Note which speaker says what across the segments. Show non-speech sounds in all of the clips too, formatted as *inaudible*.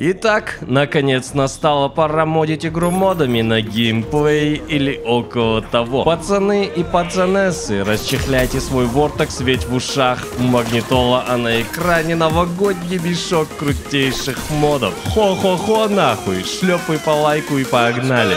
Speaker 1: Итак, наконец настала пора модить игру модами на геймплей или около того. Пацаны и пацанессы, расчехляйте свой вортекс, ведь в ушах магнитола, а на экране новогодний мешок крутейших модов. Хо-хо-хо нахуй, шлепай по лайку и погнали.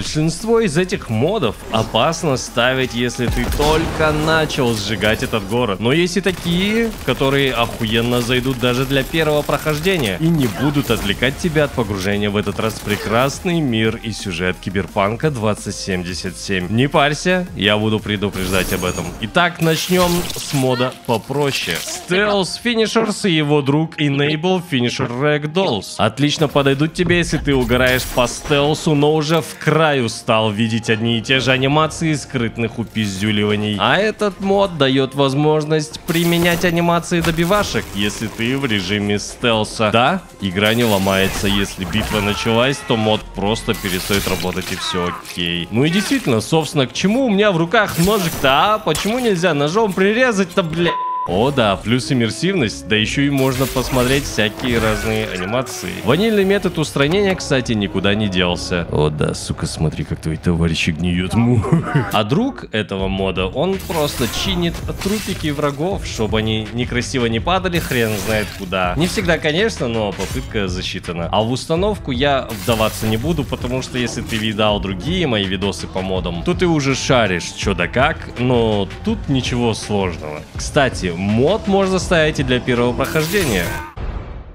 Speaker 1: Большинство из этих модов опасно ставить, если ты только начал сжигать этот город. Но есть и такие, которые охуенно зайдут даже для первого прохождения и не будут отвлекать тебя от погружения в этот раз прекрасный мир и сюжет Киберпанка 2077. Не парься, я буду предупреждать об этом. Итак, начнем с мода попроще. Stealth Finishers и его друг Enable Finisher Ragdolls. Отлично подойдут тебе, если ты угораешь по стелсу, но уже в край краю стал видеть одни и те же анимации скрытных упиздюливаний. А этот мод дает возможность применять анимации добивашек, если ты в режиме стелса. Да, игра не ломается, если битва началась, то мод просто перестает работать и все окей. Ну и действительно, собственно, к чему у меня в руках ножик-то, а? Почему нельзя ножом прирезать-то, блядь? О да, плюс иммерсивность, да еще и можно посмотреть всякие разные анимации. Ванильный метод устранения, кстати, никуда не делся. О да, сука, смотри, как твой товарищ гниет. Му. *laughs* А друг этого мода, он просто чинит трупики врагов, чтобы они некрасиво не падали, хрен знает куда. Не всегда, конечно, но попытка засчитана. А в установку я вдаваться не буду, потому что если ты видал другие мои видосы по модам, то ты уже шаришь, что да как, но тут ничего сложного. Кстати, мод можно ставить и для первого прохождения.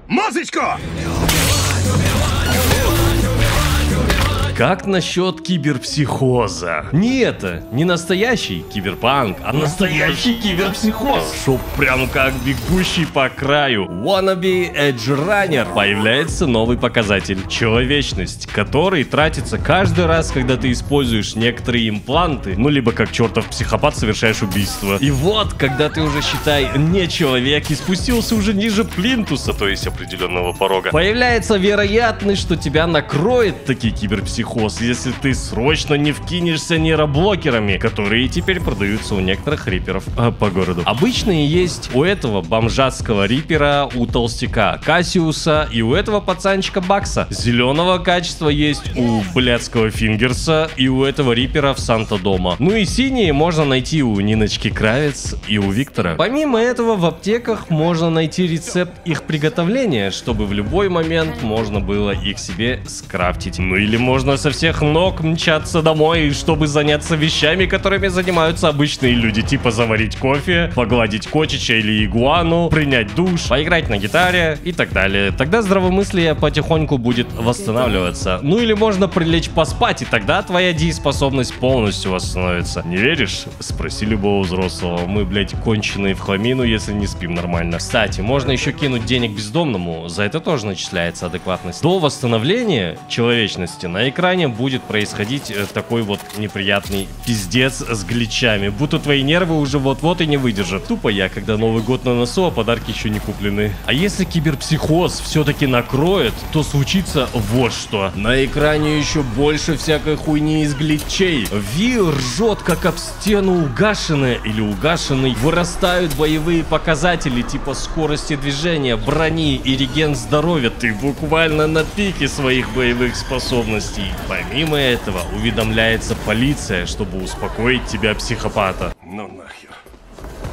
Speaker 2: Музычку!
Speaker 1: Как насчет киберпсихоза? Не это, не настоящий киберпанк, а настоящий киберпсихоз. Шо прям как бегущий по краю. Wannabe Edge Runner. Появляется новый показатель. Человечность, который тратится каждый раз, когда ты используешь некоторые импланты, ну либо как чертов психопат совершаешь убийство. И вот, когда ты уже считай не человек и спустился уже ниже плинтуса, то есть определенного порога, появляется вероятность, что тебя накроет таки киберпсихоз психоз, если ты срочно не вкинешься нейроблокерами, которые теперь продаются у некоторых риперов э, по городу. Обычные есть у этого бомжатского рипера, у толстяка Кассиуса и у этого пацанчика Бакса. Зеленого качества есть у блядского Фингерса и у этого рипера в Санта-Дома. Ну и синие можно найти у Ниночки Кравец и у Виктора. Помимо этого в аптеках можно найти рецепт их приготовления, чтобы в любой момент можно было их себе скрафтить. Ну или можно со всех ног мчаться домой, чтобы заняться вещами, которыми занимаются обычные люди, типа заварить кофе, погладить кочича или игуану, принять душ, поиграть на гитаре и так далее. Тогда здравомыслие потихоньку будет восстанавливаться. Ну или можно прилечь поспать, и тогда твоя дееспособность полностью восстановится. Не веришь? Спроси любого взрослого. Мы, блядь, конченые в хламину, если не спим нормально. Кстати, можно еще кинуть денег бездомному, за это тоже начисляется адекватность. До восстановления человечности на экране экране будет происходить э, такой вот неприятный пиздец с гличами. Будто твои нервы уже вот-вот и не выдержат. Тупо я, когда Новый год на носу, а подарки еще не куплены. А если киберпсихоз все-таки накроет, то случится вот что. На экране еще больше всякой хуйни из гличей. Ви ржет, как об стену угашенная или угашенный. Вырастают боевые показатели типа скорости движения, брони и реген здоровья. Ты буквально на пике своих боевых способностей. Помимо этого, уведомляется полиция, чтобы успокоить тебя, психопата.
Speaker 2: Ну нахер.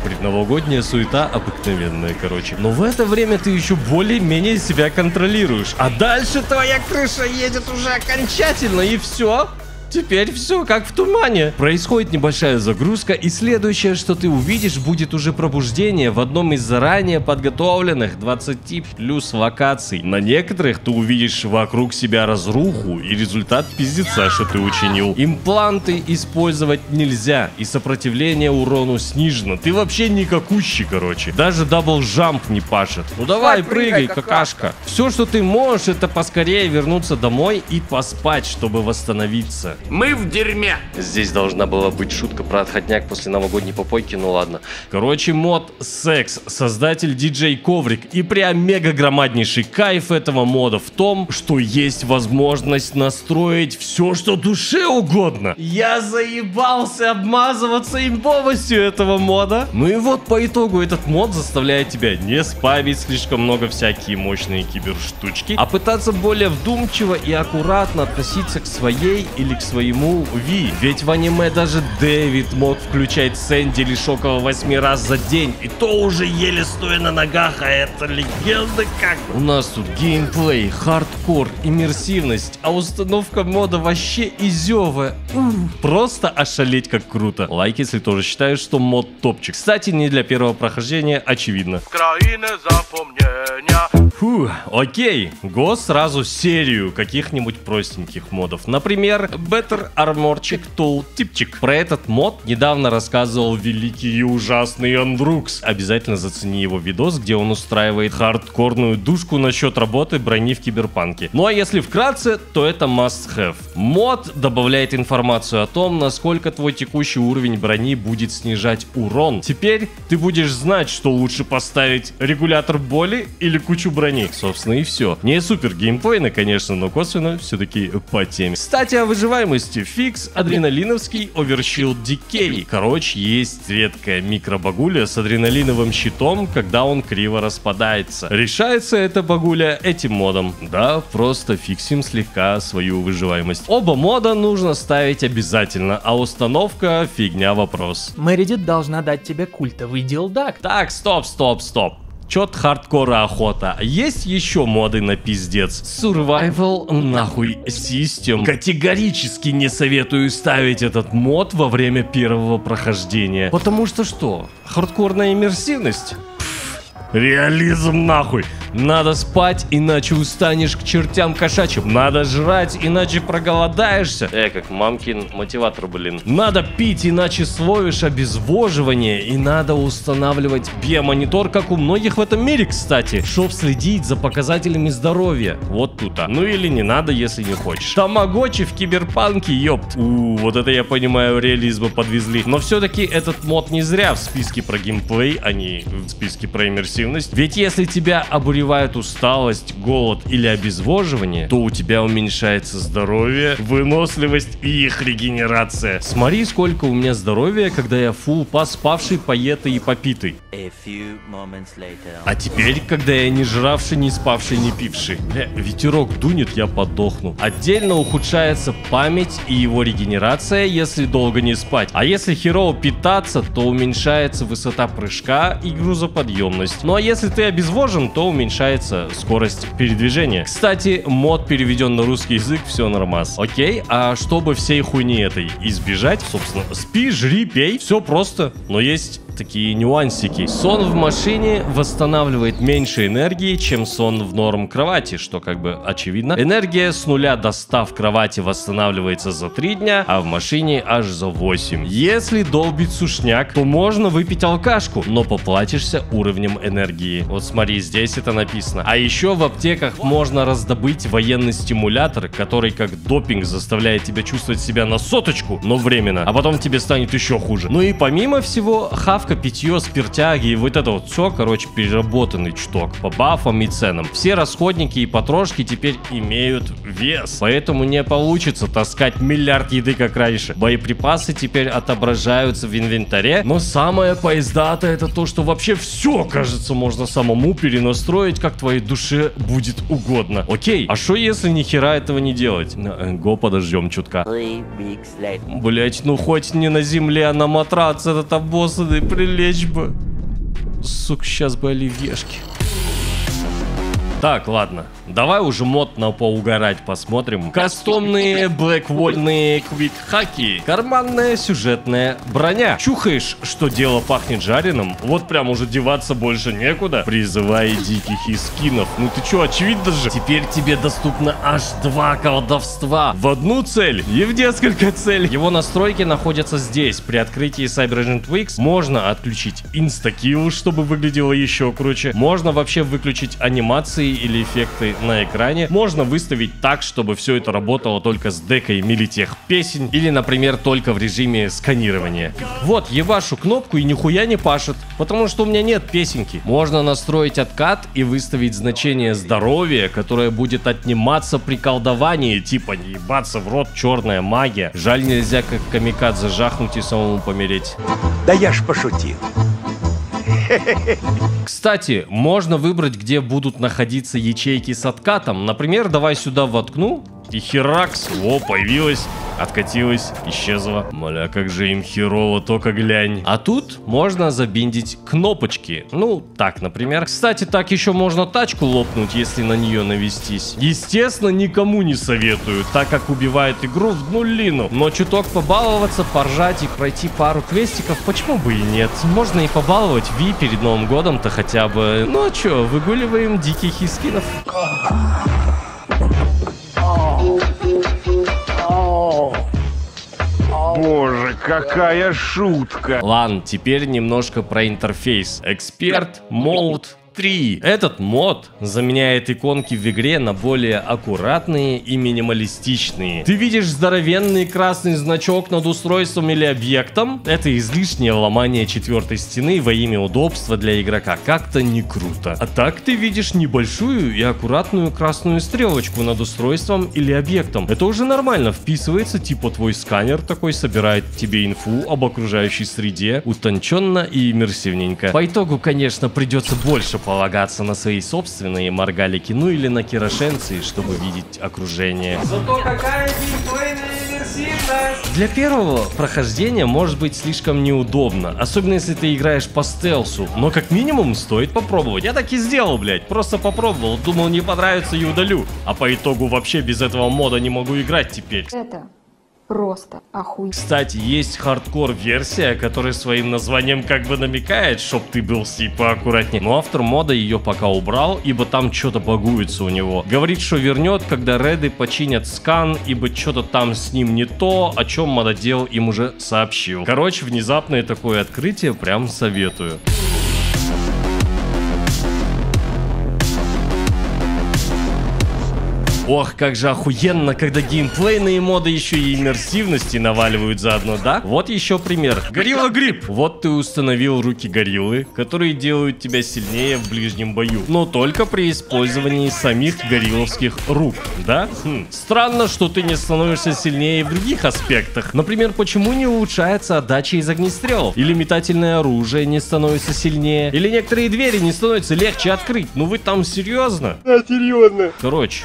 Speaker 1: Предновогодняя суета обыкновенная, короче. Но в это время ты еще более-менее себя контролируешь. А дальше твоя крыша едет уже окончательно, и все. Теперь все как в тумане. Происходит небольшая загрузка, и следующее, что ты увидишь, будет уже пробуждение в одном из заранее подготовленных 20 плюс локаций. На некоторых ты увидишь вокруг себя разруху и результат пиздеца, что ты учинил. Импланты использовать нельзя, и сопротивление урону снижено. Ты вообще никакущий, короче. Даже double jump не пашет. Ну давай,
Speaker 2: Давай,
Speaker 1: прыгай,
Speaker 2: прыгай,
Speaker 1: какашка. Все, что ты можешь, это поскорее вернуться домой и поспать, чтобы восстановиться.
Speaker 2: Мы в дерьме.
Speaker 1: Здесь должна была быть шутка про отходняк после новогодней попойки, ну ладно. Короче, мод секс, создатель DJ Коврик. И прям мега громаднейший кайф этого мода в том, что есть возможность настроить все, что душе угодно. Я заебался обмазываться имбовостью этого мода. Ну и вот по итогу этот мод заставляет тебя не спамить слишком много всякие мощные киберштучки, а пытаться более вдумчиво и аккуратно относиться к своей или к своему Ви. Ведь в аниме даже Дэвид мог включать Сэнди лишь около 8 раз за день, и то уже еле стоя на ногах, а это легенда как. У нас тут геймплей, хардкор, иммерсивность, а установка мода вообще изевая. Просто ошалеть как круто. Лайк, если тоже считаешь, что мод топчик. Кстати, не для первого прохождения, очевидно. Фу, окей, go сразу серию каких-нибудь простеньких модов. Например, Better Armor чик Tooltip чик. Про этот мод недавно рассказывал великий и ужасный Андрукс. Обязательно зацени его видос, где он устраивает хардкорную душку насчет работы брони в киберпанке. Ну а если вкратце, то это must have. Мод добавляет информацию о том, насколько твой текущий уровень брони будет снижать урон. Теперь ты будешь знать, что лучше поставить регулятор боли или кучу брони. Собственно и все. Не супер геймплейно, конечно, но косвенно все-таки по теме. Кстати, о выживаемости. Фикс, адреналиновский, оверщилд дикей. Короче, есть редкая микробагуля с адреналиновым щитом, когда он криво распадается. Решается эта багуля этим модом. Да, просто фиксим слегка свою выживаемость. Оба мода нужно ставить обязательно, а установка фигня вопрос.
Speaker 3: Мэридит должна дать тебе культовый дилдак.
Speaker 1: Так, стоп, стоп, стоп. Чет хардкора охота. Есть еще моды на пиздец? Survival нахуй систем. Категорически не советую ставить этот мод во время первого прохождения. Потому что что? Хардкорная иммерсивность? Реализм нахуй. Надо спать, иначе устанешь к чертям кошачьим. Надо жрать, иначе проголодаешься. Э, как мамкин мотиватор, блин. Надо пить, иначе словишь обезвоживание. И надо устанавливать биомонитор, как у многих в этом мире, кстати. Чтоб следить за показателями здоровья. Вот тут, а. Ну или не надо, если не хочешь. Тамагочи в киберпанке, ёпт. У, вот это я понимаю, реализма подвезли. Но все-таки этот мод не зря в списке про геймплей, а не в списке про иммерсивность. Ведь если тебя обуревает усталость, голод или обезвоживание, то у тебя уменьшается здоровье, выносливость и их регенерация. Смотри, сколько у меня здоровья, когда я фул поспавший, поетый и попитый. А теперь, когда я не жравший, не спавший, не пивший. Бля, ветерок дунет, я подохну. Отдельно ухудшается память и его регенерация, если долго не спать. А если херово питаться, то уменьшается высота прыжка и грузоподъемность. Ну а если ты обезвожен, то уменьшается скорость передвижения. Кстати, мод переведен на русский язык, все нормас. Окей, а чтобы всей хуйни этой избежать, собственно, спи, жри, пей, все просто. Но есть такие нюансики. Сон в машине восстанавливает меньше энергии, чем сон в норм кровати, что как бы очевидно. Энергия с нуля до 100 в кровати восстанавливается за 3 дня, а в машине аж за 8. Если долбит сушняк, то можно выпить алкашку, но поплатишься уровнем энергии. Вот смотри, здесь это написано. А еще в аптеках можно раздобыть военный стимулятор, который как допинг заставляет тебя чувствовать себя на соточку, но временно, а потом тебе станет еще хуже. Ну и помимо всего, хавка, питье, спиртяги и вот это вот все, короче, переработанный чуток по бафам и ценам. Все расходники и потрошки теперь имеют вес, поэтому не получится таскать миллиард еды как раньше. Боеприпасы теперь отображаются в инвентаре, но самое поездато это то, что вообще все, кажется, можно самому перенастроить, как твоей душе будет угодно. Окей, а что если ни хера этого не делать? Э, Го, подождем чутка. Блять, ну хоть не на земле, а на матраце этот обоссанный прилечь бы. Сука, сейчас бы оливьешки. Так, ладно. Давай уже модно поугарать посмотрим. Кастомные блэквольные квикхаки. Карманная сюжетная броня. Чухаешь, что дело пахнет жареным? Вот прям уже деваться больше некуда. Призывай диких и скинов. Ну ты чё, очевидно же. Теперь тебе доступно аж два колдовства. В одну цель и в несколько целей. Его настройки находятся здесь. При открытии CyberAgent Wix можно отключить инстакил, чтобы выглядело еще круче. Можно вообще выключить анимации или эффекты на экране можно выставить так, чтобы все это работало только с декой милитех песен или, например, только в режиме сканирования. Вот, ебашу кнопку и нихуя не пашет, потому что у меня нет песенки. Можно настроить откат и выставить значение здоровья, которое будет отниматься при колдовании, типа не ебаться в рот черная магия. Жаль нельзя как камикадзе жахнуть и самому помереть.
Speaker 4: Да я ж пошутил. *laughs*
Speaker 1: Кстати, можно выбрать, где будут находиться ячейки с откатом. Например, давай сюда воткну, и херакс, во, появилась, откатилась, исчезла. Моля, как же им херово, только глянь. А тут можно забиндить кнопочки. Ну, так, например. Кстати, так еще можно тачку лопнуть, если на нее навестись. Естественно, никому не советую, так как убивает игру в нулину. Но чуток побаловаться, поржать и пройти пару квестиков, почему бы и нет? Можно и побаловать Ви перед Новым годом-то хотя бы. Ну а чё, выгуливаем диких хискинов.
Speaker 4: Боже, какая шутка.
Speaker 1: Ладно, теперь немножко про интерфейс. Эксперт, мод, 3. Этот мод заменяет иконки в игре на более аккуратные и минималистичные. Ты видишь здоровенный красный значок над устройством или объектом? Это излишнее ломание четвертой стены во имя удобства для игрока. Как-то не круто. А так ты видишь небольшую и аккуратную красную стрелочку над устройством или объектом. Это уже нормально вписывается, типа твой сканер такой собирает тебе инфу об окружающей среде, утонченно и иммерсивненько. По итогу, конечно, придется больше полагаться на свои собственные моргалики, ну или на кирошенцы, чтобы видеть окружение.
Speaker 3: Зато какая!
Speaker 1: Для первого прохождения может быть слишком неудобно, особенно если ты играешь по стелсу, но как минимум стоит попробовать. Я так и сделал, блядь, просто попробовал, думал не понравится и удалю, а по итогу вообще без этого мода не могу играть теперь.
Speaker 5: Это просто охуенно.
Speaker 1: Кстати, есть хардкор-версия, которая своим названием как бы намекает, чтоб ты был с ней поаккуратнее. Но автор мода ее пока убрал, ибо там что-то багуется у него. Говорит, что вернет, когда реды починят скан, ибо что-то там с ним не то, о чем мододел им уже сообщил. Короче, внезапное такое открытие, прям советую. Ох, как же охуенно, когда геймплейные моды еще и иммерсивности наваливают заодно, да? Вот еще пример. Горилла Грипп. Вот ты установил руки гориллы, которые делают тебя сильнее в ближнем бою. Но только при использовании самих горилловских рук, да? Хм. Странно, что ты не становишься сильнее в других аспектах. Например, почему не улучшается отдача из огнестрелов? Или метательное оружие не становится сильнее? Или некоторые двери не становятся легче открыть? Ну вы там серьезно?
Speaker 4: Да, серьезно.
Speaker 1: Короче,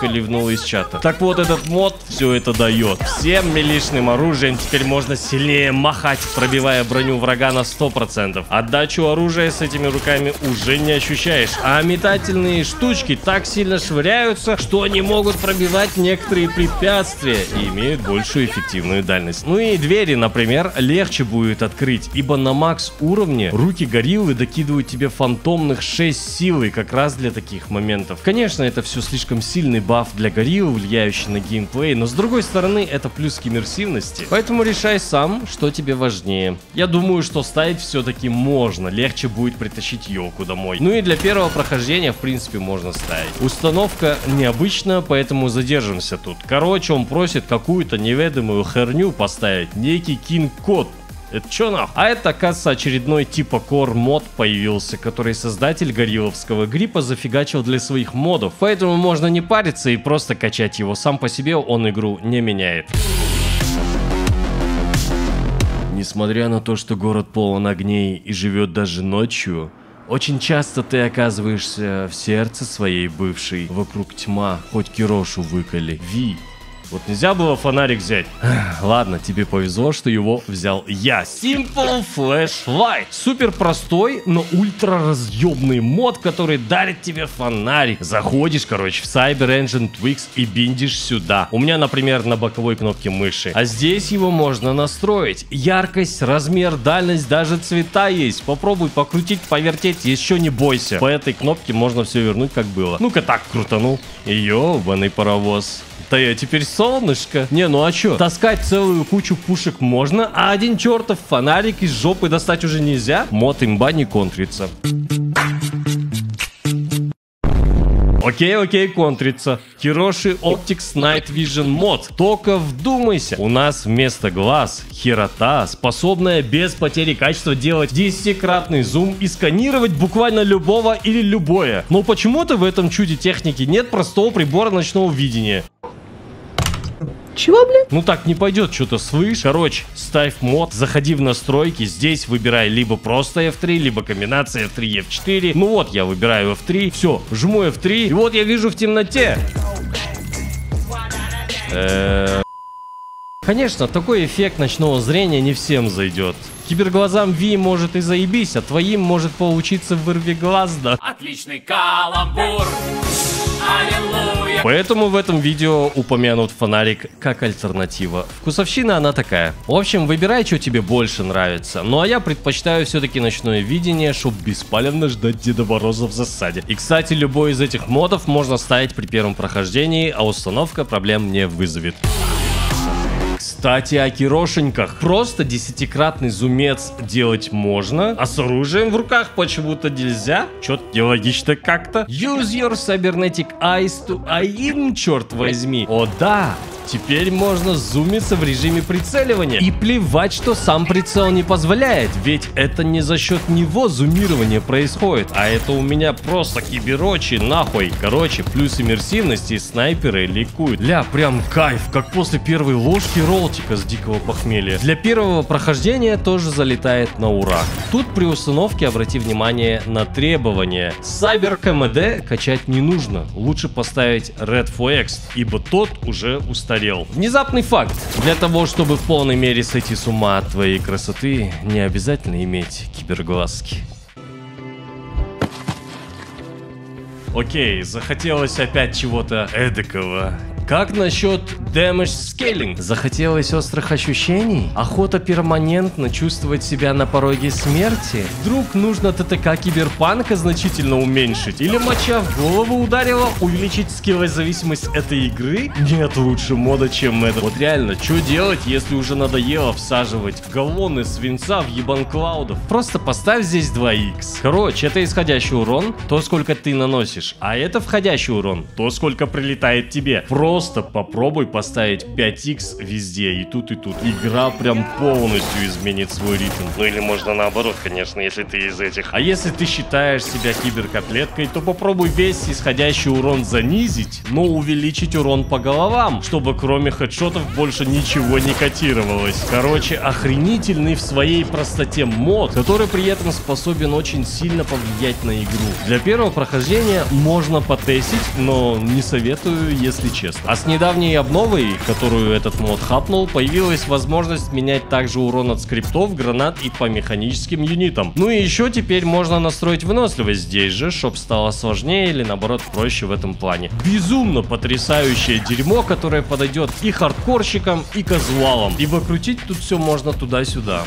Speaker 1: Лойка ливнул из чата. Так вот, этот мод все это дает. Всем милишным оружием теперь можно сильнее махать, пробивая броню врага на 100%. Отдачу оружия с этими руками уже не ощущаешь. А метательные штучки так сильно швыряются, что они могут пробивать некоторые препятствия и имеют большую эффективную дальность. Ну и двери, например, легче будет открыть, ибо на макс уровне руки гориллы докидывают тебе фантомных 6 силы как раз для таких моментов. Конечно, это все слишком сильный баф для горилл, влияющий на геймплей, но с другой стороны это плюс к иммерсивности. Поэтому решай сам, что тебе важнее. Я думаю, что ставить все-таки можно, легче будет притащить Йоку домой. Ну и для первого прохождения в принципе можно ставить. Установка необычная, поэтому задержимся тут. Короче, он просит какую-то неведомую херню поставить, некий кинг-код. Это чё нахуй? А это, оказывается, очередной типа кор мод появился, который создатель горилловского гриппа зафигачил для своих модов. Поэтому можно не париться и просто качать его. Сам по себе он игру не меняет. Несмотря на то, что город полон огней и живет даже ночью, очень часто ты оказываешься в сердце своей бывшей. Вокруг тьма, хоть Кирошу выколи. Ви, вот нельзя было фонарик взять. Ладно, тебе повезло, что его взял я. Simple Flashlight. Супер простой, но ультра разъемный мод, который дарит тебе фонарик. Заходишь, короче, в Cyber Engine Twix и биндишь сюда. У меня, например, на боковой кнопке мыши. А здесь его можно настроить. Яркость, размер, дальность, даже цвета есть. Попробуй покрутить, повертеть, еще не бойся. По этой кнопке можно все вернуть, как было. Ну-ка так крутанул. Ёбаный паровоз. Да я теперь солнышко. Не, ну а чё? Таскать целую кучу пушек можно, а один чертов фонарик из жопы достать уже нельзя? Мод имба не контрится. Окей, окей, контрится. Hiroshi Optics Night Vision мод. Только вдумайся. У нас вместо глаз херота, способная без потери качества делать 10-кратный зум и сканировать буквально любого или любое. Но почему-то в этом чуде техники нет простого прибора ночного видения.
Speaker 6: Чего, блядь?
Speaker 1: Ну так не пойдет что-то свыше. Короче, ставь мод, заходи в настройки, здесь выбирай либо просто F3, либо комбинация F3 F4. Ну вот, я выбираю F3, все, жму F3, и вот я вижу в темноте. Э, Конечно, такой эффект ночного зрения не всем зайдет. Киберглазам Ви может и заебись, а твоим может получиться вырви глаз, да.
Speaker 3: Отличный каламбур.
Speaker 1: Поэтому в этом видео упомянут фонарик как альтернатива. Вкусовщина она такая. В общем, выбирай, что тебе больше нравится. Ну а я предпочитаю все-таки ночное видение, чтобы беспалевно ждать Деда Мороза в засаде. И кстати, любой из этих модов можно ставить при первом прохождении, а установка проблем не вызовет. Кстати, о кирошеньках. Просто десятикратный зумец делать можно, а с оружием в руках почему-то нельзя. Чё-то нелогично как-то. Use your cybernetic eyes to aim, черт возьми. О да, Теперь можно зумиться в режиме прицеливания. И плевать, что сам прицел не позволяет, ведь это не за счет него зумирование происходит, а это у меня просто киберочи нахуй. Короче, плюс иммерсивности снайперы ликуют. Ля, прям кайф, как после первой ложки ролтика с дикого похмелья. Для первого прохождения тоже залетает на ура. Тут при установке обрати внимание на требования. Cyber КМД качать не нужно, лучше поставить Red 4X, ибо тот уже устарел. Внезапный факт. Для того, чтобы в полной мере сойти с ума от твоей красоты, не обязательно иметь киберглазки. Окей, захотелось опять чего-то эдакого. Как насчет damage scaling? Захотелось острых ощущений? Охота перманентно чувствовать себя на пороге смерти? Вдруг нужно ТТК киберпанка значительно уменьшить? Или моча в голову ударила увеличить скиллозависимость этой игры? Нет лучше мода, чем это. Вот реально, что делать, если уже надоело всаживать галлоны свинца в ебан клаудов? Просто поставь здесь 2х. Короче, это исходящий урон, то сколько ты наносишь. А это входящий урон, то сколько прилетает тебе. Просто попробуй поставить 5х везде, и тут, и тут. Игра прям полностью изменит свой ритм. Ну или можно наоборот, конечно, если ты из этих. А если ты считаешь себя киберкотлеткой, то попробуй весь исходящий урон занизить, но увеличить урон по головам, чтобы кроме хедшотов больше ничего не котировалось. Короче, охренительный в своей простоте мод, который при этом способен очень сильно повлиять на игру. Для первого прохождения можно потестить, но не советую, если честно. А с недавней обновой, которую этот мод хапнул, появилась возможность менять также урон от скриптов, гранат и по механическим юнитам. Ну и еще теперь можно настроить выносливость здесь же, чтобы стало сложнее или наоборот проще в этом плане. Безумно потрясающее дерьмо, которое подойдет и хардкорщикам, и казуалам. Ибо крутить тут все можно туда-сюда.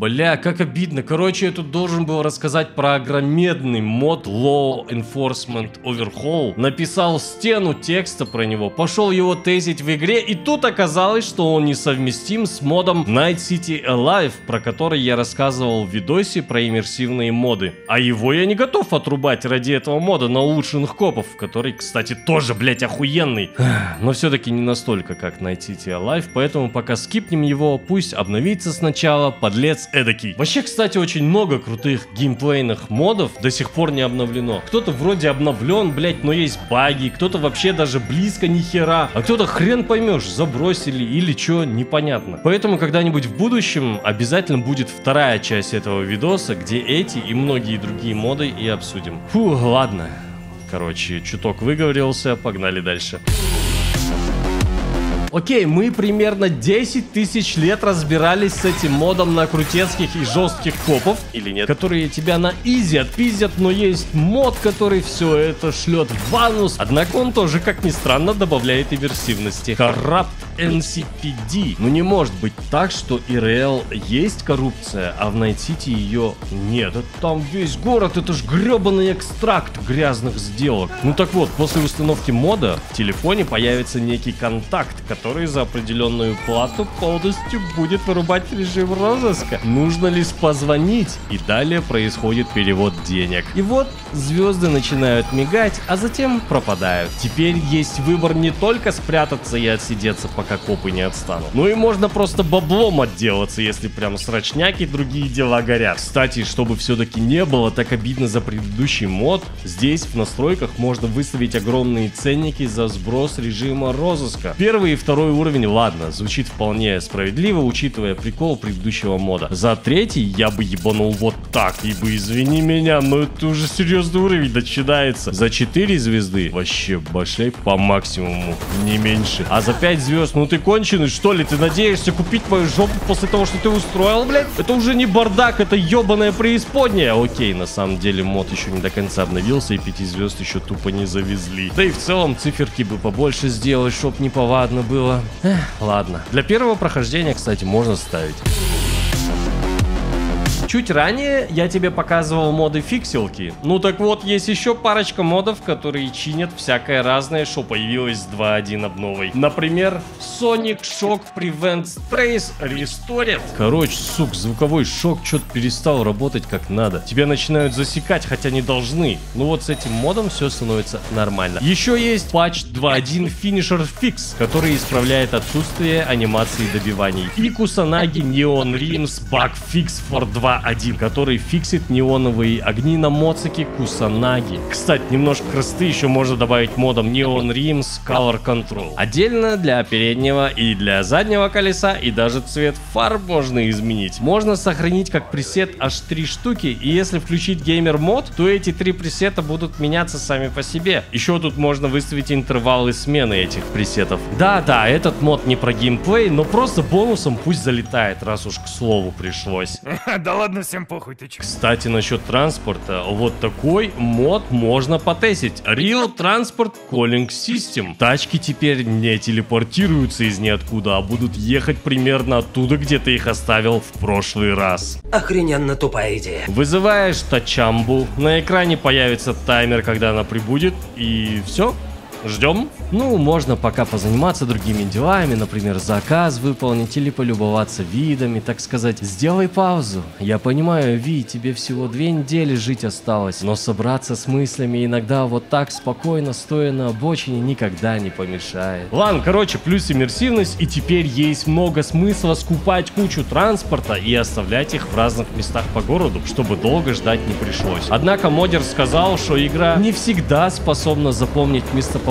Speaker 1: Бля, как обидно. Короче, я тут должен был рассказать про огромедный мод Law Enforcement Overhaul. Написал стену текста про него, пошел его тезить в игре, и тут оказалось, что он несовместим с модом Night City Alive, про который я рассказывал в видосе про иммерсивные моды. А его я не готов отрубать ради этого мода на улучшенных копов, который, кстати, тоже, блять, охуенный. *sighs* Но все-таки не настолько, как Night City Alive, поэтому пока скипнем его, пусть обновится сначала, подлец эдакий. Вообще, кстати, очень много крутых геймплейных модов до сих пор не обновлено. Кто-то вроде обновлен, блять, но есть баги, кто-то вообще даже близко ни хера, а кто-то хрен поймешь, забросили или что, непонятно. Поэтому когда-нибудь в будущем обязательно будет вторая часть этого видоса, где эти и многие другие моды и обсудим. Фу, ладно. Короче, чуток выговорился, погнали дальше. Окей, мы примерно 10 тысяч лет разбирались с этим модом на крутецких и жестких копов, или нет, которые тебя на изи отпиздят, но есть мод, который все это шлет в анус. Однако он тоже, как ни странно, добавляет иммерсивности. Corrupt NCPD. Ну не может быть так, что ИРЛ есть коррупция, а в City ее нет. Это там весь город, это ж гребаный экстракт грязных сделок. Ну так вот, после установки мода в телефоне появится некий контакт, который который за определенную плату полностью будет вырубать режим розыска. Нужно лишь позвонить, и далее происходит перевод денег. И вот звезды начинают мигать, а затем пропадают. Теперь есть выбор не только спрятаться и отсидеться, пока копы не отстанут. Ну и можно просто баблом отделаться, если прям срочняки другие дела горят. Кстати, чтобы все-таки не было так обидно за предыдущий мод, здесь в настройках можно выставить огромные ценники за сброс режима розыска. Первый и уровень, ладно, звучит вполне справедливо, учитывая прикол предыдущего мода. За третий я бы ебанул вот так, ибо извини меня, но это уже серьезный уровень начинается. За 4 звезды вообще башляй по максимуму, не меньше. А за 5 звезд, ну ты конченый, что ли? Ты надеешься купить мою жопу после того, что ты устроил, блядь? Это уже не бардак, это ебаная преисподняя. Окей, на самом деле мод еще не до конца обновился, и 5 звезд еще тупо не завезли. Да и в целом циферки бы побольше сделать, чтоб неповадно было. Эх, ладно. Для первого прохождения, кстати, можно ставить. Чуть ранее я тебе показывал моды фиксилки. Ну так вот, есть еще парочка модов, которые чинят всякое разное, что появилось с 2.1 обновой. Например, Sonic Shock Prevent Trace Restored. Короче, сук, звуковой шок что-то перестал работать как надо. Тебя начинают засекать, хотя не должны. Ну вот с этим модом все становится нормально. Еще есть патч 2.1 Finisher Fix, который исправляет отсутствие анимации добиваний. И Kusanagi Neon Rims Bug Fix for 2 1, который фиксит неоновые огни на моцике Кусанаги. Кстати, немножко красоты еще можно добавить модом Neon Rims Color Control. Отдельно для переднего и для заднего колеса и даже цвет фар можно изменить. Можно сохранить как пресет аж 3 штуки и если включить gamer mode, то эти три пресета будут меняться сами по себе. Еще тут можно выставить интервалы смены этих пресетов. Да-да, этот мод не про геймплей, но просто бонусом пусть залетает, раз уж к слову пришлось. *laughs*
Speaker 3: Да ладно, всем похуй, ты чё?
Speaker 1: Кстати, насчет транспорта, вот такой мод можно потестить. Real Transport Calling System. Тачки теперь не телепортируются из ниоткуда, а будут ехать примерно оттуда, где ты их оставил в прошлый раз.
Speaker 7: Охрененно тупая идея.
Speaker 1: Вызываешь тачамбу, на экране появится таймер, когда она прибудет, и все. Ждем. Ну, можно пока позаниматься другими делами, например, заказ выполнить или полюбоваться видами, так сказать. Сделай паузу. Я понимаю, Ви, тебе всего две недели жить осталось, но собраться с мыслями иногда вот так спокойно, стоя на обочине, никогда не помешает. Ладно, короче, плюс иммерсивность, и теперь есть много смысла скупать кучу транспорта и оставлять их в разных местах по городу, чтобы долго ждать не пришлось. Однако модер сказал, что игра не всегда способна запомнить местоположение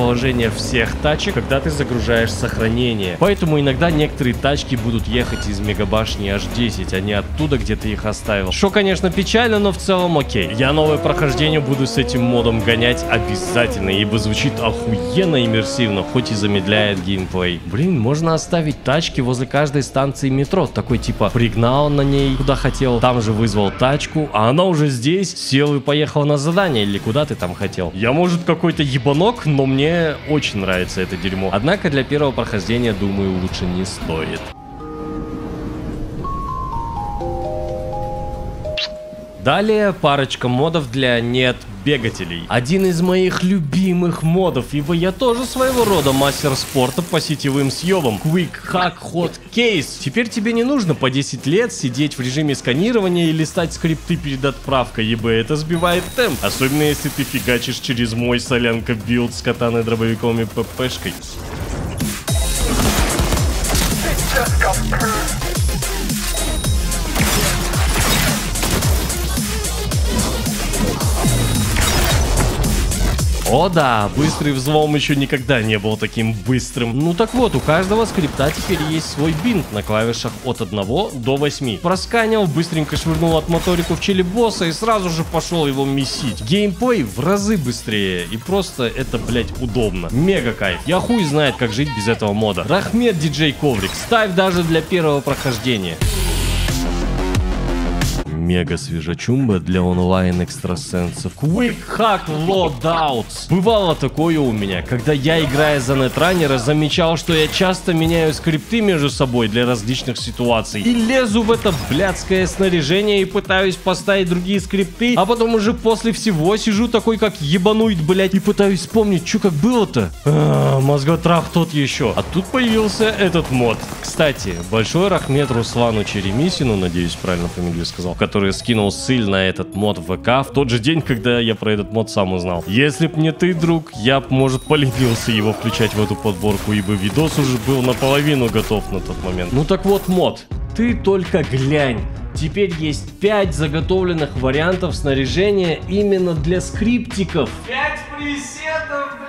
Speaker 1: всех тачек, когда ты загружаешь сохранение. Поэтому иногда некоторые тачки будут ехать из мегабашни H10, а не оттуда, где ты их оставил. Что, конечно, печально, но в целом окей. Я новое прохождение буду с этим модом гонять обязательно, ибо звучит охуенно иммерсивно, хоть и замедляет геймплей. Блин, можно оставить тачки возле каждой станции метро. Такой типа пригнал на ней куда хотел, там же вызвал тачку, а она уже здесь, сел и поехал на задание или куда ты там хотел. Я может какой-то ебанок, но мне очень нравится это дерьмо. Однако для первого прохождения, думаю, лучше не стоит. Далее парочка модов для нетбегателей. Один из моих любимых модов, ибо я тоже своего рода мастер спорта по сетевым съебам. Quick Hack Hotkeys. Теперь тебе не нужно по 10 лет сидеть в режиме сканирования и листать скрипты перед отправкой, ибо это сбивает темп. Особенно если ты фигачишь через мой солянка билд с катаной дробовиком и ППшкой. О да, быстрый взлом еще никогда не был таким быстрым. Ну так вот, у каждого скрипта теперь есть свой бинт на клавишах от 1 до 8. Просканил, быстренько швырнул от моторику в челюсть босса и сразу же пошел его месить. Геймплей в разы быстрее и просто это, блять, удобно. Мега кайф. Я хуй знает, как жить без этого мода. Рахмет диджей коврик, ставь даже для первого прохождения. Мега свежачумба для онлайн экстрасенсов. Quick Hack Loadouts. Бывало такое у меня, когда я, играя за нетранера, замечал, что я часто меняю скрипты между собой для различных ситуаций. И лезу в это блядское снаряжение и пытаюсь поставить другие скрипты, а потом уже после всего сижу такой как ебанует, блядь, и пытаюсь вспомнить, что как было-то. А, мозготрах тот еще. А тут появился этот мод. Кстати, большой рахмет Руслану Черемисину, надеюсь, правильно фамилию сказал, который скинул ссыль на этот мод в ВК в тот же день, когда я про этот мод сам узнал. Если б не ты, друг, я б, может, поленился его включать в эту подборку, ибо видос уже был наполовину готов на тот момент. Ну так вот, мод, ты только глянь. Теперь есть 5 заготовленных вариантов снаряжения именно для скриптиков. 5 пресетов, блядь!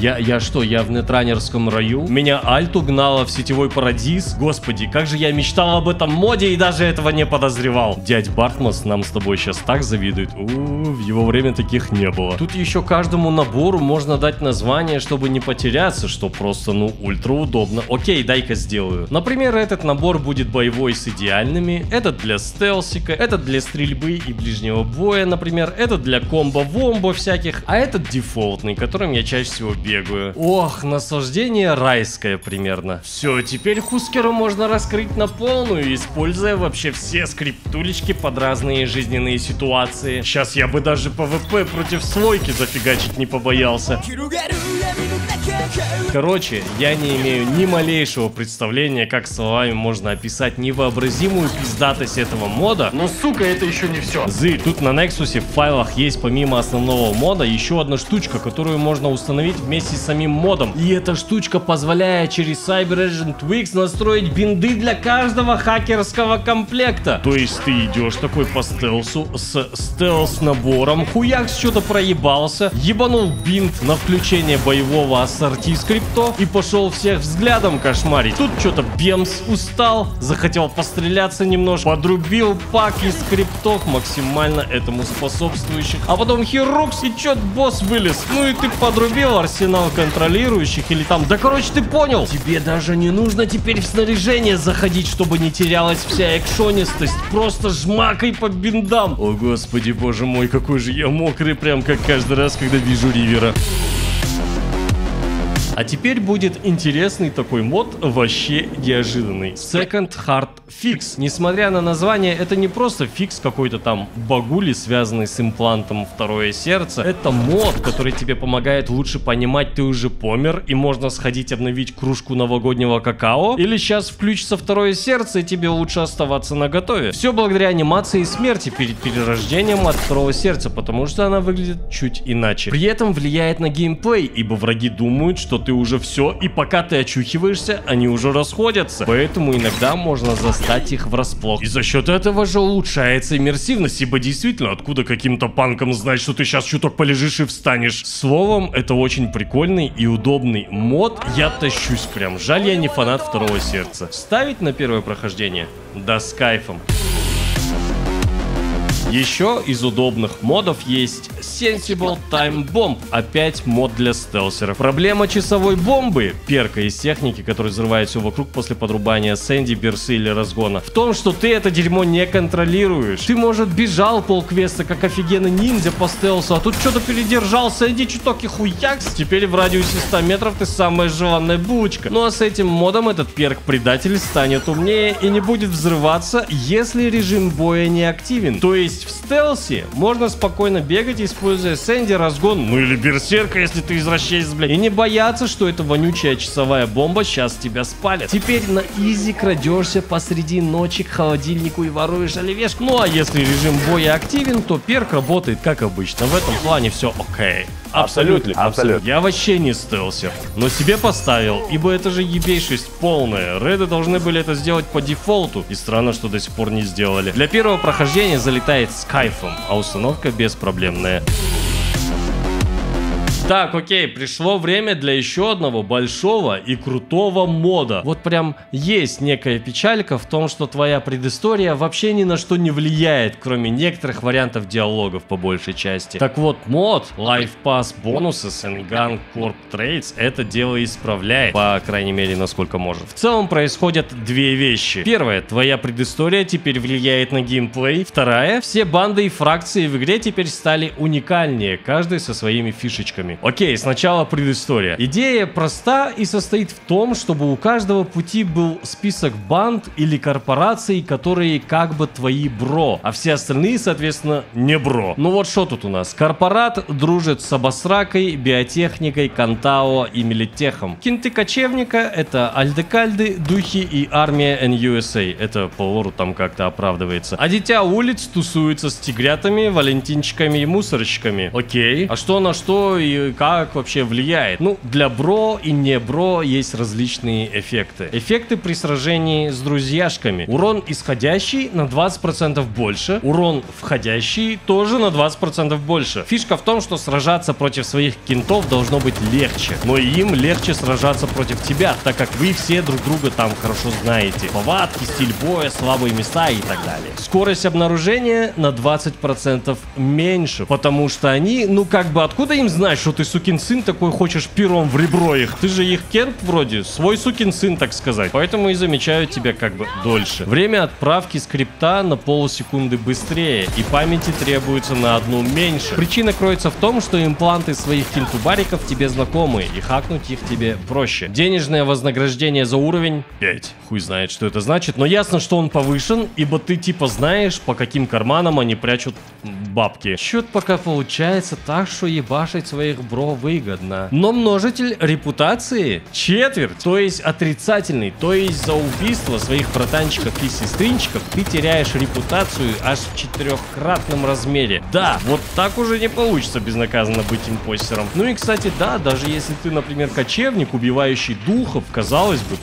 Speaker 1: Я, я что, я в нетранерском раю? Меня Альт угнала в сетевой парадиз? Господи, как же я мечтал об этом моде и даже этого не подозревал. Дядь Бартмас нам с тобой сейчас так завидует. У, в его время таких не было. Тут еще каждому набору можно дать название, чтобы не потеряться, что просто, ну, ультра удобно. Окей, дай-ка сделаю. Например, этот набор будет боевой с идеальными, этот для стелсика, этот для стрельбы и ближнего боя, например, этот для комбо-вомбо всяких, а этот дефолтный, которым я чаще всего бегаю. Ох, наслаждение райское примерно. Все, теперь хакера можно раскрыть на полную, используя вообще все скриптулечки под разные жизненные ситуации. Сейчас я бы даже ПВП против Сойки зафигачить не побоялся. Короче, я не имею ни малейшего представления, как словами можно описать невообразимую пиздатость этого мода. Но, сука, это еще не все. Зы, тут на Nexus в файлах есть помимо основного мода еще одна штучка, которую можно установить вместе с самим модом. И эта штучка позволяет через Cyber Engine Tweaks настроить бинды для каждого хакерского комплекта. То есть ты идешь такой по стелсу с стелс набором, хуякс что-то проебался, ебанул бинт на включение боевого ассорти скриптов и пошел всех взглядом кошмарить. Тут что-то Бемс устал, захотел постреляться немножко, подрубил пак из скриптов максимально этому способствующих. А потом хирукс и чё босс вылез. Ну и ты подрубил арсенал контролирующих или там... Да короче ты понял. Тебе даже не нужно теперь в снаряжение заходить, чтобы не терялась вся экшонистость. Просто жмакай по биндам. О господи боже мой, какой же я мокрый, прям как каждый раз, когда вижу Ривера. А теперь будет интересный такой мод, вообще неожиданный. Second Heart Fix. Несмотря на название, это не просто фикс какой-то там багули, связанный с имплантом второе сердце. Это мод, который тебе помогает лучше понимать, ты уже помер, и можно сходить обновить кружку новогоднего какао. Или сейчас включится второе сердце, и тебе лучше оставаться на готове. Все благодаря анимации смерти перед перерождением от второго сердца, потому что она выглядит чуть иначе. При этом влияет на геймплей, ибо враги думают, что ты уже все, и пока ты очухиваешься, они уже расходятся. Поэтому иногда можно застать их врасплох. И за счет этого же улучшается иммерсивность, ибо действительно, откуда каким-то панкам знать, что ты сейчас чуток полежишь и встанешь. Словом, это очень прикольный и удобный мод. Я тащусь прям. Жаль, я не фанат второго сердца. Ставить на первое прохождение? Да с кайфом. Еще из удобных модов есть Sensible Time Bomb, опять мод для стелсеров. Проблема часовой бомбы, перка из техники, которая взрывает все вокруг после подрубания Сэнди, Берсы или разгона, в том, что ты это дерьмо не контролируешь. Ты, может, бежал полквеста, как офигенный ниндзя по стелсу, а тут что-то передержал, Сэнди чуток и хуякс. Теперь в радиусе 100 метров ты самая желанная булочка. Ну а с этим модом этот перк-предатель станет умнее и не будет взрываться, если режим боя не активен. То есть в стелсе можно спокойно бегать, используя Сэнди, разгон, ну или берсерка, если ты извращенец, блядь. И не бояться, что эта вонючая часовая бомба сейчас тебя спалит. Теперь на изи крадешься посреди ночи к холодильнику и воруешь оливешку. Ну а если режим боя активен, то перк работает как обычно. В этом плане все окей. Абсолютно. Абсолютно. Я вообще не стелсер, но себе поставил, ибо это же ебейшесть полная. Реды должны были это сделать по дефолту, и странно, что до сих пор не сделали. Для первого прохождения залетает с кайфом, а установка беспроблемная. Так, окей, пришло время для еще одного большого и крутого мода. Вот прям есть некая печалька в том, что твоя предыстория вообще ни на что не влияет, кроме некоторых вариантов диалогов по большей части. Так вот, мод Life Pass and Gun Corp Trades это дело исправляет, по крайней мере, насколько может. В целом происходят две вещи. Первое, твоя предыстория теперь влияет на геймплей. Вторая, все банды и фракции в игре теперь стали уникальнее, каждый со своими фишечками. Окей, сначала предыстория. Идея проста и состоит в том, чтобы у каждого пути был список банд или корпораций, которые как бы твои бро, а все остальные, соответственно, не бро. Ну вот что тут у нас? Корпорат дружит с Абасракой, Биотехникой, Кантао и Милитехом. Кинты Кочевника — это Альдекальды, Духи и Армия NUSA. Это по лору там как-то оправдывается. А Дитя Улиц тусуется с тигрятами, валентинчиками и мусорщиками. Окей. А что на что и как вообще влияет? Ну, для бро и не бро есть различные эффекты. Эффекты при сражении с друзьяшками. Урон исходящий на 20% больше. Урон входящий тоже на 20% больше. Фишка в том, что сражаться против своих кентов должно быть легче. Но им легче сражаться против тебя, так как вы все друг друга там хорошо знаете. Повадки, стиль боя, слабые места и так далее. Скорость обнаружения на 20% меньше, потому что они, ну как бы, откуда им знать, что ты сукин сын такой хочешь пером в ребро их? Ты же их кент вроде, свой сукин сын, так сказать. Поэтому и замечают тебя как бы дольше. Время отправки скрипта на полсекунды быстрее, и памяти требуется на одну меньше. Причина кроется в том, что импланты своих кинтубариков тебе знакомы, и хакнуть их тебе проще. Денежное вознаграждение за уровень 5. Хуй знает, что это значит, но ясно, что он повышен, ибо ты типа знаешь, по каким карманам они прячут бабки. Счет пока получается так, что ебашить своих бро выгодно. Но множитель репутации четверть, то есть отрицательный, то есть за убийство своих братанчиков и сестринчиков ты теряешь репутацию аж в четырехкратном размере. Да, вот так уже не получится безнаказанно быть импостером. Ну и кстати, да, даже если ты, например, кочевник, убивающий духов, казалось бы,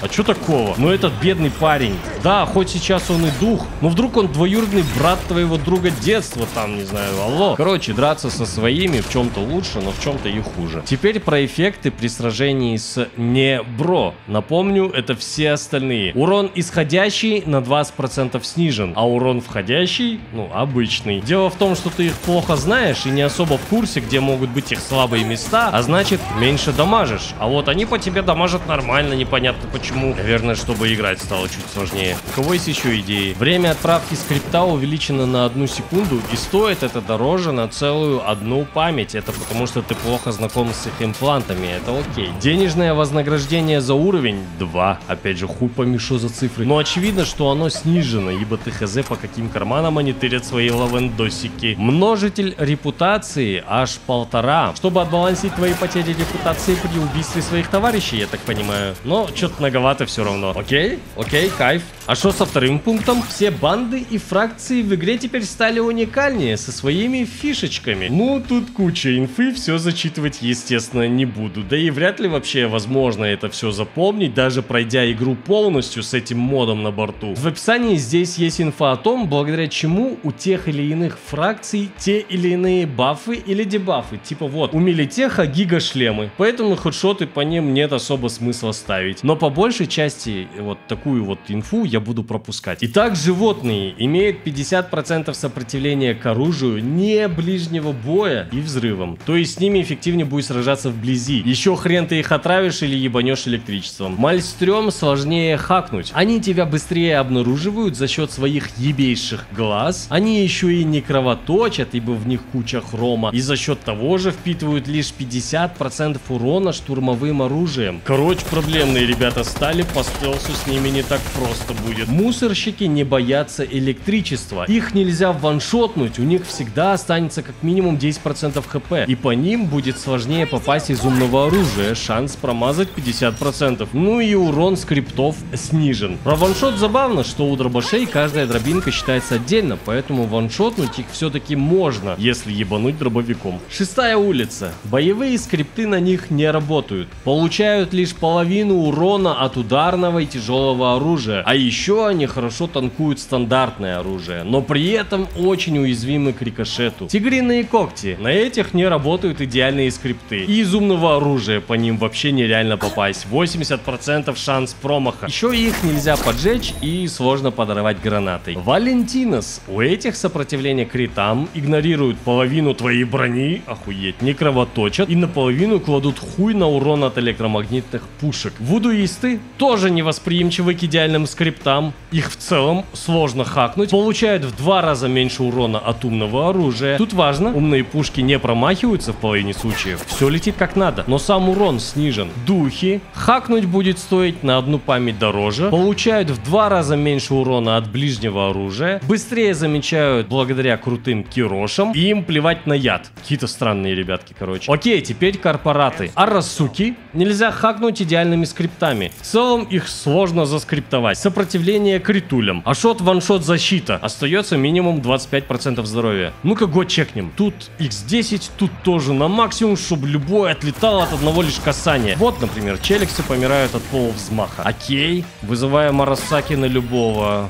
Speaker 1: а что такого? Ну этот бедный парень. Да, хоть сейчас он и дух, но вдруг он двоюродный брат твоего друга детства, там, не знаю, алло. Короче, драться со своими в чем-то лучше, но в чем-то и хуже. Теперь про эффекты при сражении с не бро. Напомню, это все остальные. Урон исходящий на 20% снижен, а урон входящий, ну, обычный. Дело в том, что ты их плохо знаешь и не особо в курсе, где могут быть их слабые места, а значит, меньше дамажишь. А вот они по тебе дамажат нормально, непонятно почему. Наверное, чтобы играть стало чуть сложнее. У кого есть еще идеи? Время отправки скрипта увеличено на одну секунду, и стоит это дороже на целую одну память. Это потому, что ты плохо знаком с их имплантами, это окей. Денежное вознаграждение за уровень 2. Опять же, хуй пойми, за цифры. Но очевидно, что оно снижено, ибо ты хз по каким карманам они тырят свои лавендосики. Множитель репутации аж полтора. Чтобы отбалансить твои потери репутации при убийстве своих товарищей, я так понимаю. Но что-то многовато все равно. Окей, окей, кайф. А что со вторым пунктом? Все банды и фракции в игре теперь стали уникальнее, со своими фишечками. Ну, тут куча инфы, все зачитывать, естественно, не буду. Да и вряд ли вообще возможно это все запомнить, даже пройдя игру полностью с этим модом на борту. В описании здесь есть инфа о том, благодаря чему у тех или иных фракций те или иные бафы или дебафы. Типа вот, у Милитеха гига шлемы, поэтому хедшоты по ним нет особо смысла ставить. Но по большей части вот такую вот инфу я буду пропускать. Итак, животные имеют 50% сопротивления к оружию не ближнего боя и взрывам. То есть с ними эффективнее будет сражаться вблизи. Еще хрен ты их отравишь или ебанешь электричеством. Мальстрем сложнее хакнуть. Они тебя быстрее обнаруживают за счет своих ебейших глаз. Они еще и не кровоточат, ибо в них куча хрома. И за счет того же впитывают лишь 50% урона штурмовым оружием. Короче, проблемные ребята стали, по стелсу с ними не так просто будет. Мусорщики не боятся электричества. Их нельзя ваншотнуть, у них всегда останется как минимум 10% хп. И по ним будет сложнее попасть из умного оружия. Шанс промазать 50%. Ну и урон скриптов снижен. Про ваншот забавно, что у дробашей каждая дробинка считается отдельно, поэтому ваншотнуть их все-таки можно, если ебануть дробовиком. Шестая улица. Боевые скрипты на них не работают. Получают лишь половину урона от ударного и тяжелого оружия. А еще они хорошо танкуют стандартное оружие, но при этом очень уязвимы к рикошету. Тигриные когти. На этих не работают идеальные скрипты. И из умного оружия по ним вообще нереально попасть. 80% шанс промаха. Еще их нельзя поджечь и сложно подорвать гранатой. Валентинос. У этих сопротивление критам, игнорируют половину твоей брони, охуеть, не кровоточат и наполовину кладут хуй на урон от электромагнитных пушек. Вудуисты тоже невосприимчивы к идеальным скриптам. Их в целом сложно хакнуть. Получают в два раза меньше урона от умного оружия. Тут важно, умные пушки не промахиваются в половине случаев. Все летит как надо, но сам урон снижен. Духи. Хакнуть будет стоить на одну память дороже. Получают в два раза меньше урона от ближнего оружия. Быстрее замечают благодаря крутым кирошам. И им плевать на яд. Какие-то странные ребятки, короче. Окей, теперь корпораты. Арасуки нельзя хакнуть идеальными скриптами. В целом их сложно заскриптовать. Сопротивление критулям. Ашот, ваншот, защита. Остается минимум 25% здоровья. Ну-ка, го чекнем. Тут x10, тут тоже на максимум, чтобы любой отлетал от одного лишь касания. Вот, например, челиксы помирают от полувзмаха. Окей, вызываем Арасаки на любого.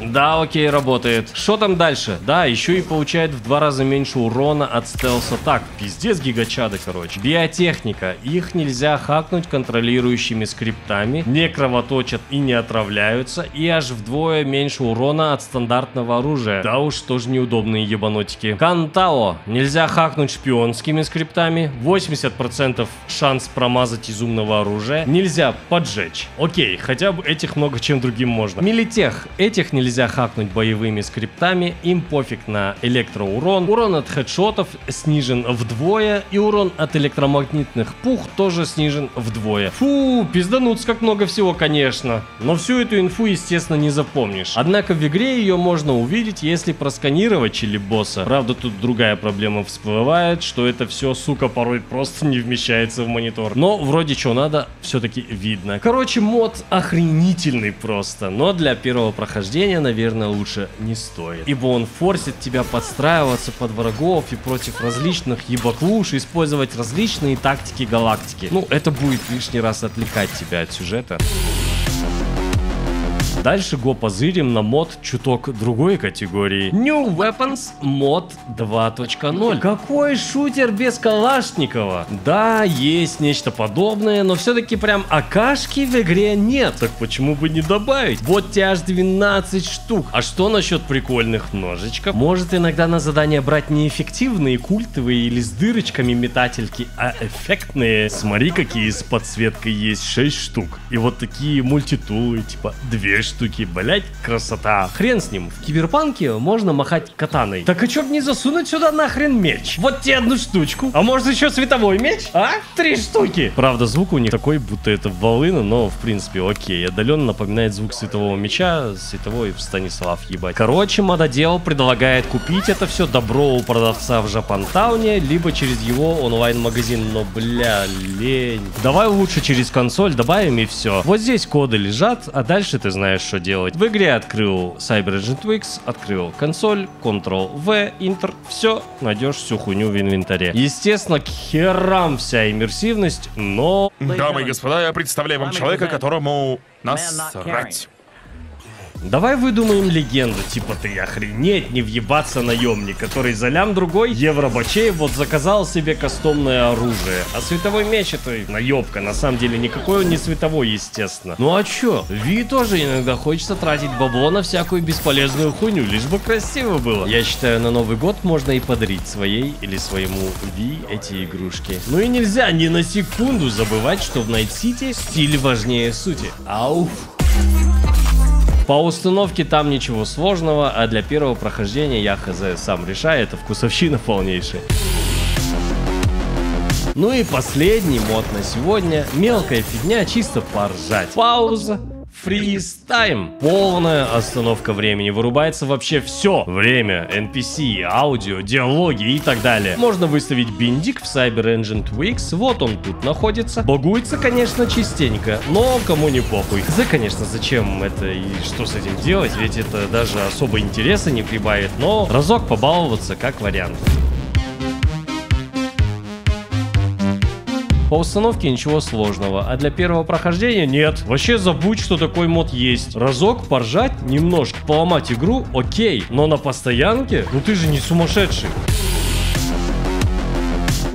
Speaker 1: Да, окей, работает. Что там дальше? Да, еще и получает в два раза меньше урона от стелс-атак. Пиздец гигачады, короче. Биотехника. Их нельзя хакнуть контролирующими скриптами. Не кровоточат и не отравляются. И аж вдвое меньше урона от стандартного оружия. Да уж, тоже неудобные ебанотики. Кантао. Нельзя хакнуть шпионскими скриптами. 80% шанс промазать из умного оружия. Нельзя поджечь. Окей, хотя бы этих много чем другим можно. Милитех. Этих нельзя нельзя хакнуть боевыми скриптами, им пофиг на электроурон. Урон от хедшотов снижен вдвое, и урон от электромагнитных пух тоже снижен вдвое. Фу, пиздануться как много всего, конечно. Но всю эту инфу, естественно, не запомнишь. Однако в игре ее можно увидеть, если просканировать чили босса. Правда, тут другая проблема всплывает, что это все, сука, порой просто не вмещается в монитор. Но вроде что надо, все-таки видно. Короче, мод охренительный просто, но для первого прохождения, наверное, лучше не стоит. Ибо он форсит тебя подстраиваться под врагов и против различных ебаклуш, использовать различные тактики галактики. Ну, это будет лишний раз отвлекать тебя от сюжета. Дальше го позырим на мод чуток другой категории. New Weapons мод 2.0. Какой шутер без Калашникова? Да, есть нечто подобное, но все-таки прям акашки в игре нет. Так почему бы не добавить? Вот тебе аж 12 штук. А что насчет прикольных ножичков? Может иногда на задание брать не эффективные культовые или с дырочками метательки, а эффектные. Смотри, какие с подсветкой есть 6 штук. И вот такие мультитулы, типа 2 штуки штуки, блять, красота. Хрен с ним, в киберпанке можно махать катаной. Так а чё б не засунуть сюда нахрен меч? Вот тебе одну штучку. А может еще световой меч? А? Три штуки. Правда, звук у них такой, будто это волына, но в принципе окей. Отдаленно напоминает звук светового меча, световой в Станислав ебать. Короче, мододел предлагает купить это все добро у продавца в Жапантауне, либо через его онлайн-магазин, но бля, лень. Давай лучше через консоль добавим и все. Вот здесь коды лежат, а дальше ты знаешь, что делать. В игре открыл Cyber Agent Wix, открыл консоль, Ctrl-V, Enter, все, найдешь всю хуйню в инвентаре. Естественно, к херам вся иммерсивность, но...
Speaker 8: Дамы и господа, я представляю вам человека, которому насрать.
Speaker 1: Давай выдумаем легенду, типа ты охренеть, не въебаться наемник, который за лям другой евробачей вот заказал себе кастомное оружие. А световой меч это наебка, на самом деле никакой он не световой, естественно. Ну а чё, Ви тоже иногда хочется тратить бабло на всякую бесполезную хуйню, лишь бы красиво было. Я считаю, на Новый год можно и подарить своей или своему Ви эти игрушки. Ну и нельзя ни на секунду забывать, что в Найт Сити стиль важнее сути. Ауф. По установке там ничего сложного, а для первого прохождения я хз сам решаю, это вкусовщина полнейшая. Ну и последний мод на сегодня. Мелкая фигня, чисто поржать. Пауза. Freeze Time. Полная остановка времени. Вырубается вообще все. Время, NPC, аудио, диалоги и так далее. Можно выставить биндик в Cyber Engine Tweaks. Вот он тут находится. Багуется, конечно, частенько, но кому не похуй. За, конечно, зачем это и что с этим делать, ведь это даже особо интереса не прибавит. Но разок побаловаться как вариант. По установке ничего сложного, а для первого прохождения нет. Вообще забудь, что такой мод есть. Разок поржать, немножко поломать игру, окей. Но на постоянке? Ну ты же не сумасшедший.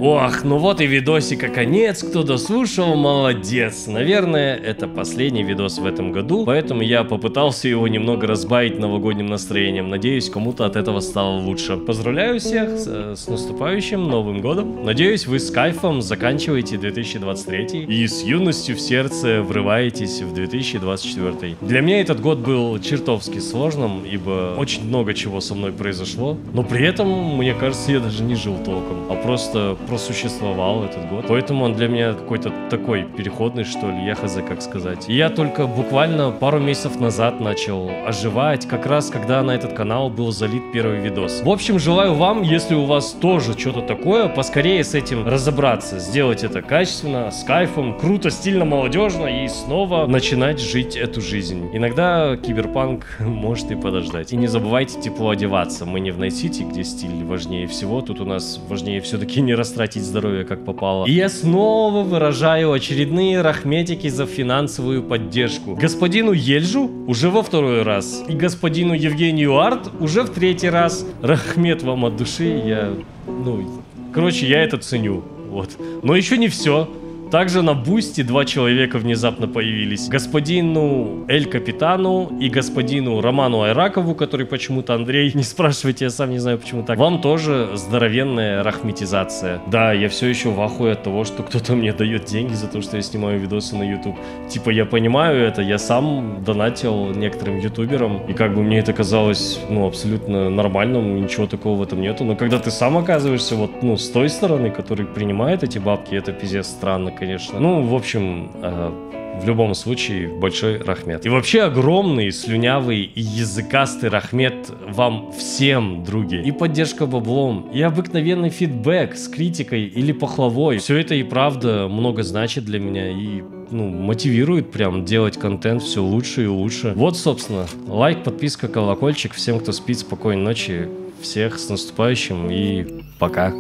Speaker 1: Ох, ну вот и видосика конец, кто дослушал, молодец. Наверное, это последний видос в этом году, поэтому я попытался его немного разбавить новогодним настроением. Надеюсь, кому-то от этого стало лучше. Поздравляю всех с, с наступающим Новым Годом. Надеюсь, вы с кайфом заканчиваете 2023 и с юностью в сердце врываетесь в 2024. Для меня этот год был чертовски сложным, ибо очень много чего со мной произошло, но при этом, мне кажется, я даже не жил толком, а просто просуществовал этот год. Поэтому он для меня какой-то такой переходный, что ли, я хз, как сказать. И я только буквально пару месяцев назад начал оживать, как раз когда на этот канал был залит первый видос. В общем, желаю вам, если у вас тоже что-то такое, поскорее с этим разобраться, сделать это качественно, с кайфом, круто, стильно, молодежно и снова начинать жить эту жизнь. Иногда киберпанк *laughs* может и подождать. И не забывайте тепло одеваться. Мы не в Найт-Сити, где стиль важнее всего. Тут у нас важнее все-таки не расстраиваться тратить здоровье как попало. И я снова выражаю очередные рахметики за финансовую поддержку. Господину Ельжу уже во второй раз. И господину Евгению Арт уже в третий раз. Рахмет вам от души, я... Ну, короче, я это ценю. Вот. Но еще не все. Также на бусте два человека внезапно появились. Господину Эль Капитану и господину Роману Айракову, который почему-то Андрей, *laughs* не спрашивайте, я сам не знаю почему так. Вам тоже здоровенная рахметизация. Да, я все еще в ахуе от того, что кто-то мне дает деньги за то, что я снимаю видосы на YouTube. Типа, я понимаю это, я сам донатил некоторым ютуберам, и как бы мне это казалось, ну, абсолютно нормальным, ничего такого в этом нету. Но когда ты сам оказываешься вот, ну, с той стороны, который принимает эти бабки, это пиздец странно, конечно. Ну, в общем, э, в любом случае, большой рахмет. И вообще огромный, слюнявый и языкастый рахмет вам всем, други. И поддержка баблом, и обыкновенный фидбэк с критикой или похловой. Все это и правда много значит для меня и ну, мотивирует прям делать контент все лучше и лучше. Вот, собственно, лайк, подписка, колокольчик. Всем, кто спит, спокойной ночи. Всех с наступающим и пока.